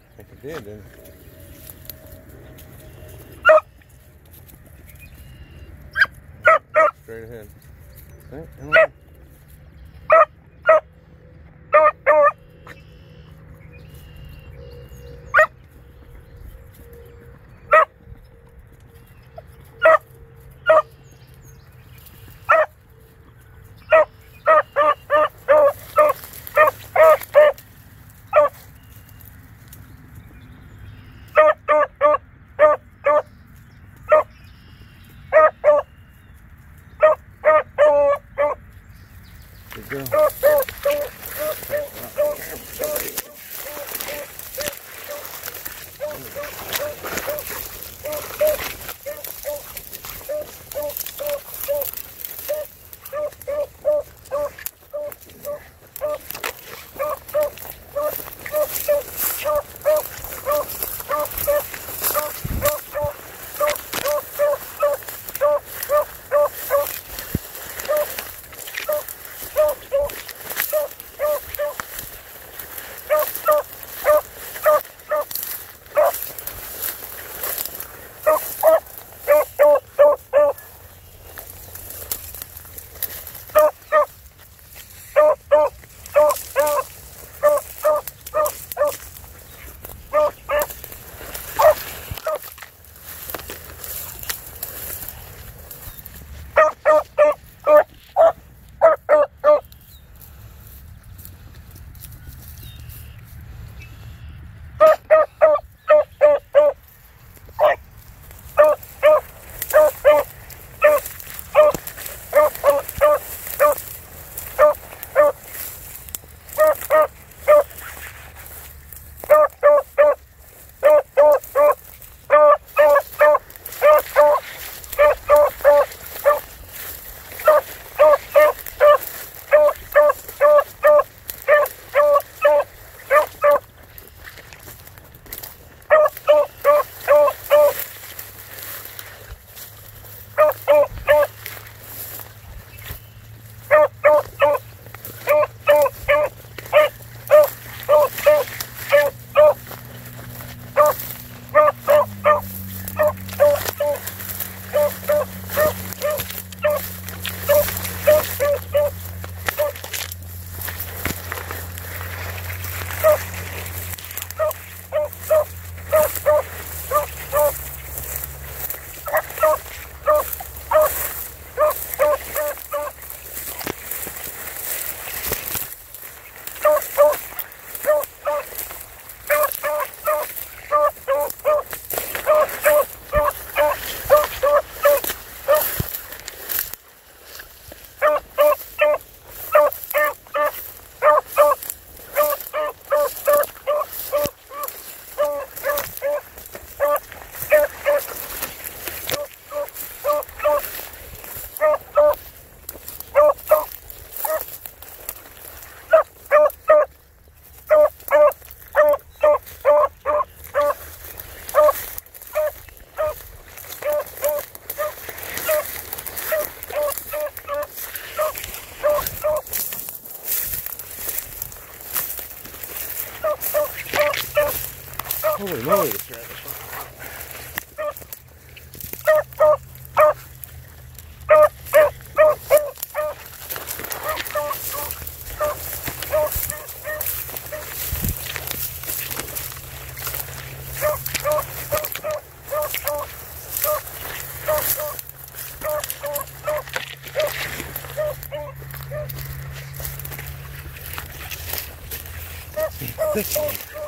Double back out of there? I think it did, didn't it? Straight ahead. Right, Obrigado. This rabbit. This